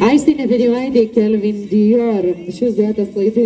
Aistė Nevedėvaitė, Kelvin Dior, šis duetas laidų